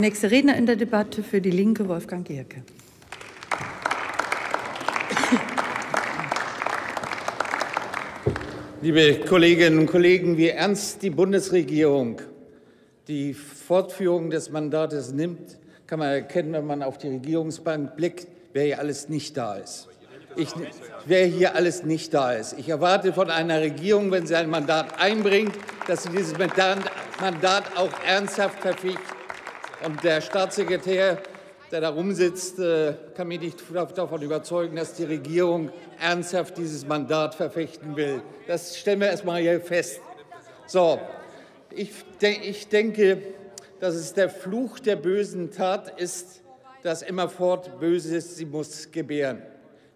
Nächster Redner in der Debatte für die Linke, Wolfgang Gierke. Liebe Kolleginnen und Kollegen, wie ernst die Bundesregierung die Fortführung des Mandates nimmt, kann man erkennen, wenn man auf die Regierungsbank blickt, wer hier alles nicht da ist. Ich, wer hier alles nicht da ist. Ich erwarte von einer Regierung, wenn sie ein Mandat einbringt, dass sie dieses Mandat, auch ernsthaft verpflichtet. Und der Staatssekretär, der da rumsitzt, äh, kann mich nicht davon überzeugen, dass die Regierung ernsthaft dieses Mandat verfechten will. Das stellen wir erst mal hier fest. So, ich, ich denke, dass es der Fluch der bösen Tat ist, dass immerfort Böses sie muss gebären.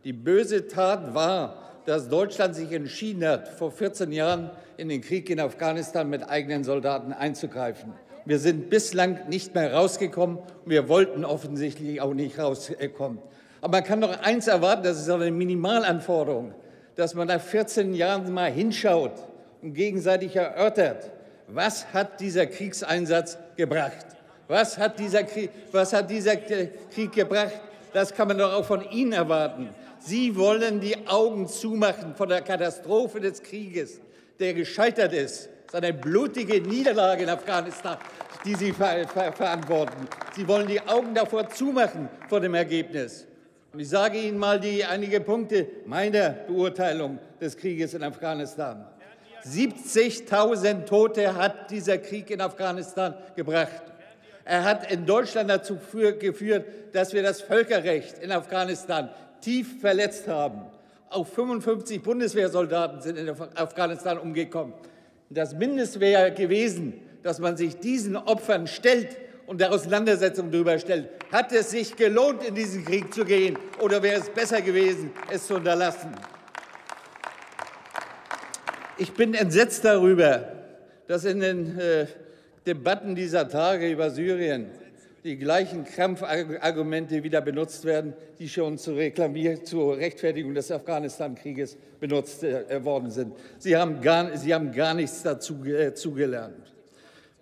Die böse Tat war, dass Deutschland sich entschieden hat, vor 14 Jahren in den Krieg in Afghanistan mit eigenen Soldaten einzugreifen. Wir sind bislang nicht mehr rausgekommen. Wir wollten offensichtlich auch nicht rauskommen. Aber man kann doch eins erwarten, das ist auch eine Minimalanforderung, dass man nach 14 Jahren mal hinschaut und gegenseitig erörtert, was hat dieser Kriegseinsatz gebracht? Was hat dieser Krieg, was hat dieser Krieg gebracht? Das kann man doch auch von Ihnen erwarten. Sie wollen die Augen zumachen vor der Katastrophe des Krieges, der gescheitert ist. Eine blutige Niederlage in Afghanistan, die Sie ver ver verantworten. Sie wollen die Augen davor zumachen vor dem Ergebnis. Und ich sage Ihnen mal die einige Punkte meiner Beurteilung des Krieges in Afghanistan. 70.000 Tote hat dieser Krieg in Afghanistan gebracht. Er hat in Deutschland dazu geführt, dass wir das Völkerrecht in Afghanistan tief verletzt haben. Auch 55 Bundeswehrsoldaten sind in Afghanistan umgekommen. Das Mindeste wäre gewesen, dass man sich diesen Opfern stellt und der Auseinandersetzung darüber stellt. Hat es sich gelohnt, in diesen Krieg zu gehen, oder wäre es besser gewesen, es zu unterlassen? Ich bin entsetzt darüber, dass in den äh, Debatten dieser Tage über Syrien die gleichen Krampfargumente wieder benutzt werden, die schon zur, Reklamier zur Rechtfertigung des Afghanistan-Krieges benutzt äh, worden sind. Sie haben, gar, Sie haben gar nichts dazu äh, zugelernt.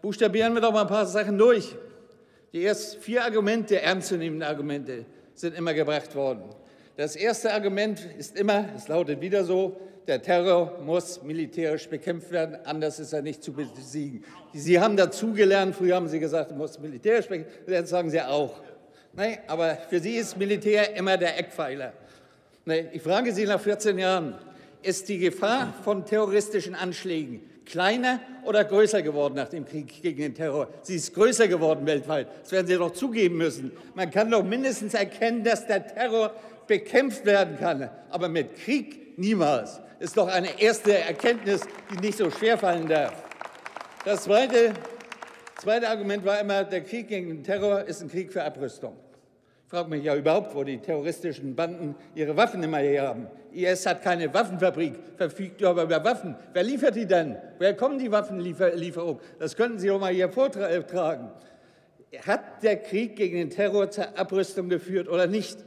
Buchstabieren wir doch mal ein paar Sachen durch. Die ersten vier Argumente, ernstzunehmende Argumente, sind immer gebracht worden. Das erste Argument ist immer, es lautet wieder so, der Terror muss militärisch bekämpft werden, anders ist er nicht zu besiegen. Sie haben dazugelernt, früher haben Sie gesagt, er muss militärisch bekämpft werden, jetzt sagen Sie auch. Nein, aber für Sie ist Militär immer der Eckpfeiler. Nein, ich frage Sie nach 14 Jahren, ist die Gefahr von terroristischen Anschlägen kleiner oder größer geworden nach dem Krieg gegen den Terror? Sie ist größer geworden weltweit. Das werden Sie doch zugeben müssen. Man kann doch mindestens erkennen, dass der Terror bekämpft werden kann, aber mit Krieg niemals. Ist doch eine erste Erkenntnis, die nicht so schwer fallen darf. Das zweite, zweite Argument war immer, der Krieg gegen den Terror ist ein Krieg für Abrüstung. Ich frage mich ja überhaupt, wo die terroristischen Banden ihre Waffen immer her haben. IS hat keine Waffenfabrik, verfügt aber über Waffen. Wer liefert die denn? Woher kommen die Waffenlieferungen? Das könnten Sie doch mal hier vortragen. Hat der Krieg gegen den Terror zur Abrüstung geführt oder nicht?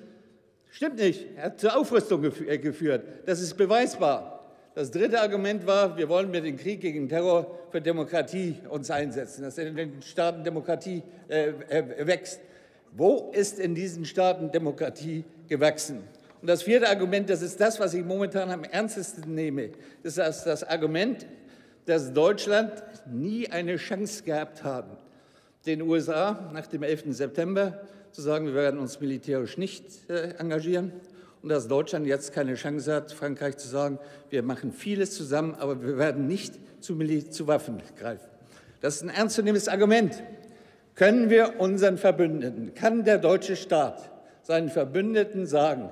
Stimmt nicht. Er hat zur Aufrüstung äh, geführt. Das ist beweisbar. Das dritte Argument war, wir wollen mit dem Krieg gegen Terror für Demokratie uns einsetzen, dass in den Staaten Demokratie äh, äh, wächst. Wo ist in diesen Staaten Demokratie gewachsen? Und das vierte Argument, das ist das, was ich momentan am ernstesten nehme, das ist das Argument, dass Deutschland nie eine Chance gehabt hat, den USA nach dem 11. September zu sagen, wir werden uns militärisch nicht äh, engagieren und dass Deutschland jetzt keine Chance hat, Frankreich zu sagen, wir machen vieles zusammen, aber wir werden nicht zu, zu Waffen greifen. Das ist ein ernstzunehmendes Argument. Können wir unseren Verbündeten, kann der deutsche Staat seinen Verbündeten sagen,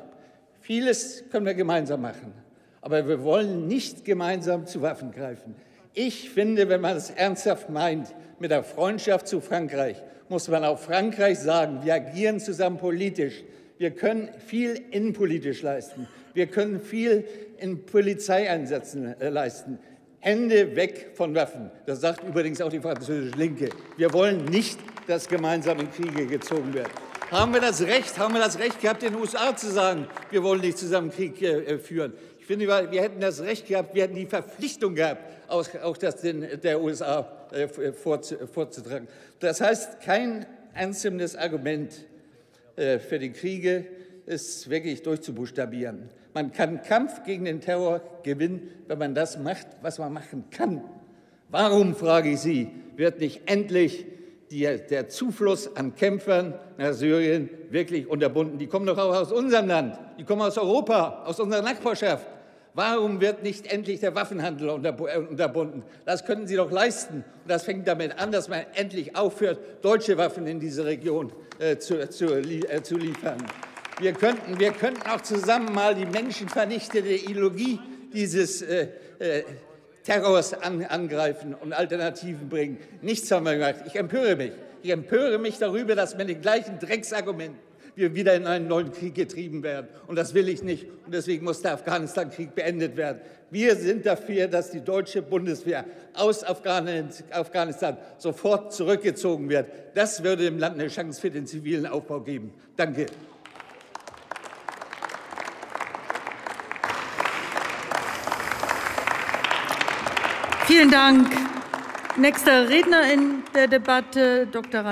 vieles können wir gemeinsam machen, aber wir wollen nicht gemeinsam zu Waffen greifen. Ich finde, wenn man es ernsthaft meint mit der Freundschaft zu Frankreich, muss man auch Frankreich sagen, wir agieren zusammen politisch. Wir können viel innenpolitisch leisten. Wir können viel in Polizeieinsätzen äh, leisten. Hände weg von Waffen. Das sagt übrigens auch die französische Linke. Wir wollen nicht, dass gemeinsam in Kriege gezogen wird. Haben wir das Recht, haben wir das Recht gehabt, den USA zu sagen, wir wollen nicht zusammen Krieg äh, führen? Finde, wir hätten das Recht gehabt, wir hätten die Verpflichtung gehabt, auch das den, der USA äh, vorzutragen. Das heißt, kein ernstzunehmendes Argument äh, für die Kriege ist wirklich durchzubuchstabieren. Man kann Kampf gegen den Terror gewinnen, wenn man das macht, was man machen kann. Warum, frage ich Sie, wird nicht endlich die, der Zufluss an Kämpfern nach Syrien wirklich unterbunden? Die kommen doch auch aus unserem Land, die kommen aus Europa, aus unserer Nachbarschaft. Warum wird nicht endlich der Waffenhandel äh, unterbunden? Das können Sie doch leisten. Und das fängt damit an, dass man endlich aufhört, deutsche Waffen in diese Region äh, zu, zu, äh, zu, liefern. Wir könnten, wir könnten auch zusammen mal die menschenvernichtende Ideologie dieses äh, äh, Terrors an, angreifen und Alternativen bringen. Nichts haben wir gemacht. Ich empöre mich. Ich empöre mich darüber, dass mit den gleichen Drecksargumenten wir wieder in einen neuen Krieg getrieben werden. Und das will ich nicht. Und deswegen muss der Afghanistan-Krieg beendet werden. Wir sind dafür, dass die deutsche Bundeswehr aus Afghanistan sofort zurückgezogen wird. Das würde dem Land eine Chance für den zivilen Aufbau geben. Danke. Vielen Dank. Nächster Redner in der Debatte, Dr.